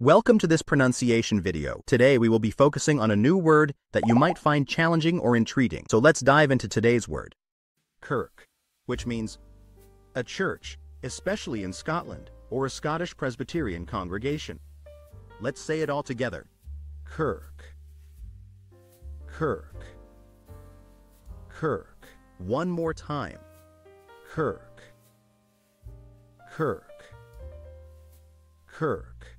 Welcome to this pronunciation video. Today we will be focusing on a new word that you might find challenging or intriguing. So let's dive into today's word. Kirk, which means a church, especially in Scotland, or a Scottish Presbyterian congregation. Let's say it all together. Kirk. Kirk. Kirk. One more time. Kirk. Kirk. Kirk.